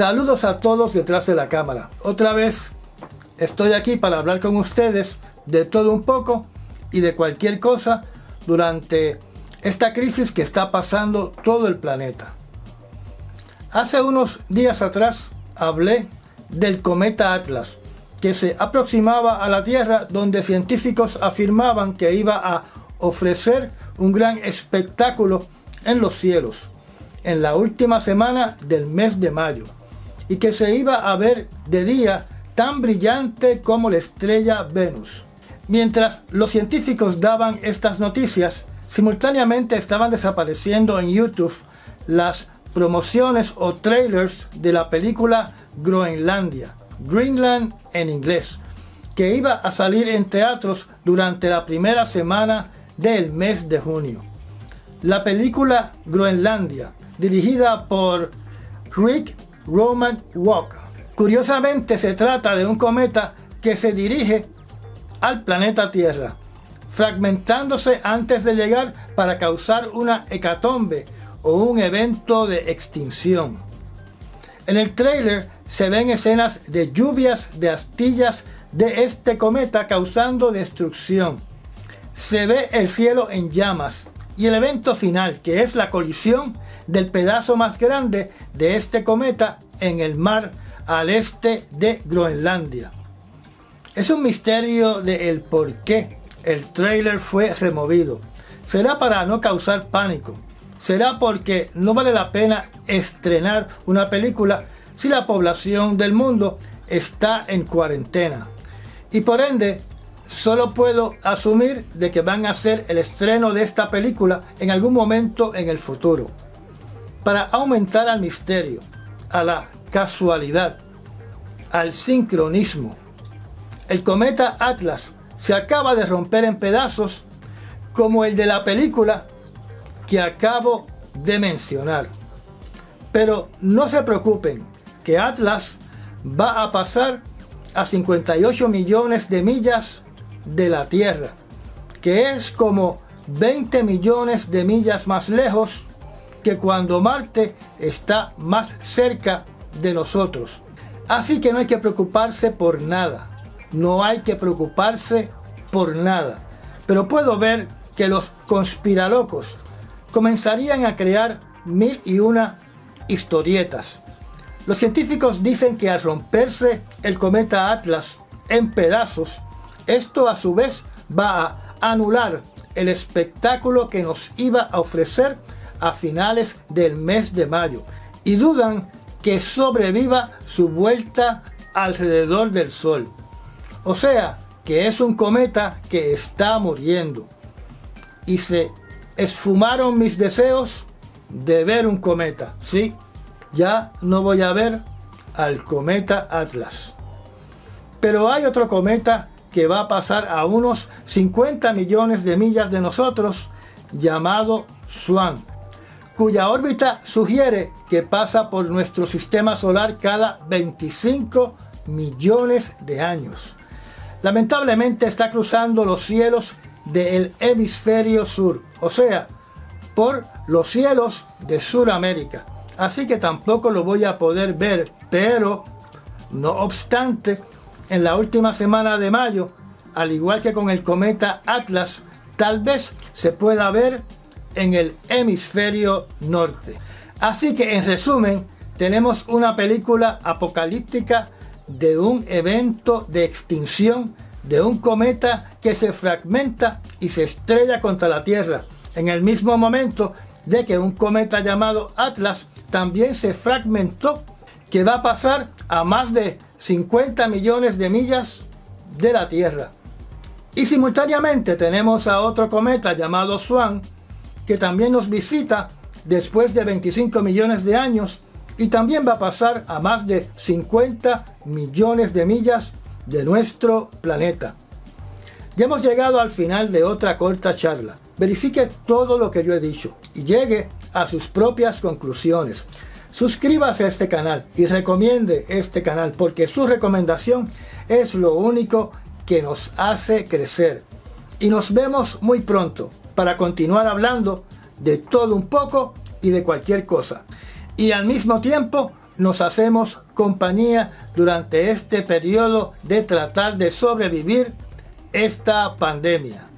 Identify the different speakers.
Speaker 1: Saludos a todos detrás de la cámara. Otra vez estoy aquí para hablar con ustedes de todo un poco y de cualquier cosa durante esta crisis que está pasando todo el planeta. Hace unos días atrás hablé del cometa Atlas, que se aproximaba a la Tierra donde científicos afirmaban que iba a ofrecer un gran espectáculo en los cielos en la última semana del mes de mayo y que se iba a ver de día tan brillante como la estrella Venus. Mientras los científicos daban estas noticias, simultáneamente estaban desapareciendo en YouTube las promociones o trailers de la película Groenlandia, Greenland en inglés, que iba a salir en teatros durante la primera semana del mes de junio. La película Groenlandia, dirigida por Rick Roman Walk. Curiosamente se trata de un cometa que se dirige al planeta Tierra, fragmentándose antes de llegar para causar una hecatombe o un evento de extinción. En el trailer se ven escenas de lluvias de astillas de este cometa causando destrucción. Se ve el cielo en llamas y el evento final, que es la colisión del pedazo más grande de este cometa en el mar al este de Groenlandia. Es un misterio de el por qué el trailer fue removido. ¿Será para no causar pánico? ¿Será porque no vale la pena estrenar una película si la población del mundo está en cuarentena? Y por ende, solo puedo asumir de que van a hacer el estreno de esta película en algún momento en el futuro para aumentar al misterio, a la casualidad, al sincronismo. El cometa Atlas se acaba de romper en pedazos como el de la película que acabo de mencionar. Pero no se preocupen, que Atlas va a pasar a 58 millones de millas de la Tierra, que es como 20 millones de millas más lejos que cuando Marte está más cerca de nosotros. Así que no hay que preocuparse por nada. No hay que preocuparse por nada. Pero puedo ver que los conspiralocos comenzarían a crear mil y una historietas. Los científicos dicen que al romperse el cometa Atlas en pedazos, esto a su vez va a anular el espectáculo que nos iba a ofrecer a finales del mes de mayo y dudan que sobreviva su vuelta alrededor del Sol. O sea, que es un cometa que está muriendo. Y se esfumaron mis deseos de ver un cometa. Sí, ya no voy a ver al cometa Atlas. Pero hay otro cometa que va a pasar a unos 50 millones de millas de nosotros, llamado Swan cuya órbita sugiere que pasa por nuestro sistema solar cada 25 millones de años. Lamentablemente está cruzando los cielos del hemisferio sur, o sea, por los cielos de Sudamérica. Así que tampoco lo voy a poder ver, pero no obstante, en la última semana de mayo, al igual que con el cometa Atlas, tal vez se pueda ver en el hemisferio norte. Así que en resumen, tenemos una película apocalíptica de un evento de extinción de un cometa que se fragmenta y se estrella contra la Tierra, en el mismo momento de que un cometa llamado Atlas también se fragmentó, que va a pasar a más de 50 millones de millas de la Tierra. Y simultáneamente tenemos a otro cometa llamado Swan, que también nos visita después de 25 millones de años y también va a pasar a más de 50 millones de millas de nuestro planeta. Ya hemos llegado al final de otra corta charla. Verifique todo lo que yo he dicho y llegue a sus propias conclusiones. Suscríbase a este canal y recomiende este canal porque su recomendación es lo único que nos hace crecer. Y nos vemos muy pronto para continuar hablando de todo un poco y de cualquier cosa. Y al mismo tiempo nos hacemos compañía durante este periodo de tratar de sobrevivir esta pandemia.